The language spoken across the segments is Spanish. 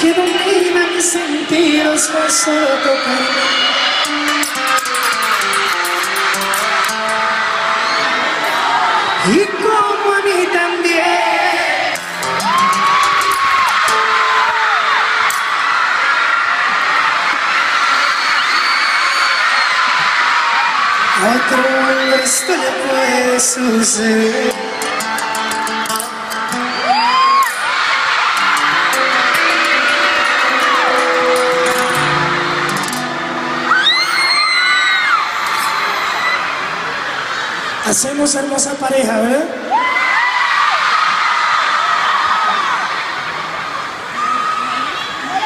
que domina mis sentidos con solo tocarme. Y como a mí también. A otro hombre esto puede suceder. Hacemos hermosa pareja, ¿verdad?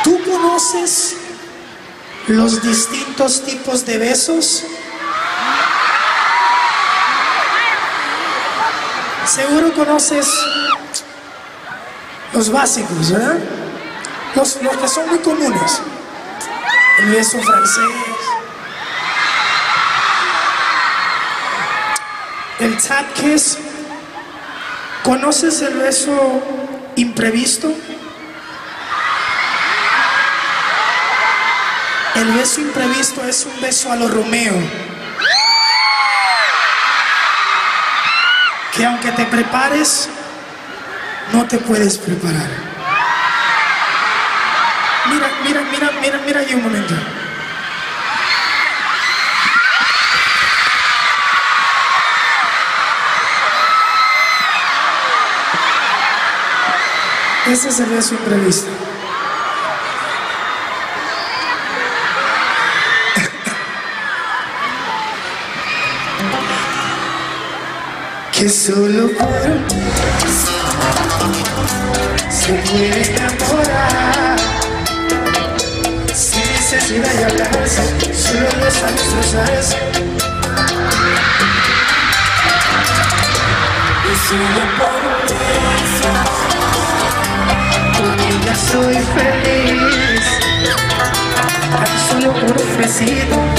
¿Tú conoces los distintos tipos de besos? Seguro conoces los básicos, ¿verdad? Los, que son muy comunes. El beso francés. El tap kiss. ¿Conoces el beso imprevisto? El beso imprevisto es un beso a lo Romeo. Que aunque te prepares, no te puedes preparar. Mira, mira, mira, mira, mira ahí un momento. Ese es el beso imprevisto. que solo por se puede enamorar sin necesidad de hablarse, solo los a destrozarse. Y solo see it.